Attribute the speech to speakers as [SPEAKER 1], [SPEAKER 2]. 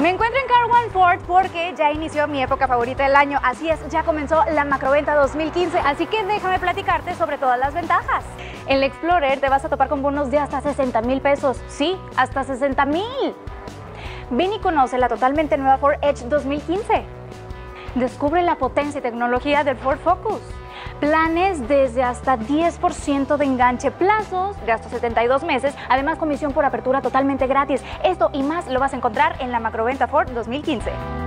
[SPEAKER 1] Me encuentro en Car One Ford porque ya inició mi época favorita del año. Así es, ya comenzó la macroventa 2015, así que déjame platicarte sobre todas las ventajas. En el Explorer te vas a topar con bonos de hasta 60 mil pesos. Sí, hasta 60 mil. Ven y conoce la totalmente nueva Ford Edge 2015. Descubre la potencia y tecnología del Ford Focus. Planes desde hasta 10% de enganche, plazos de hasta 72 meses, además comisión por apertura totalmente gratis. Esto y más lo vas a encontrar en la Macroventa Ford 2015.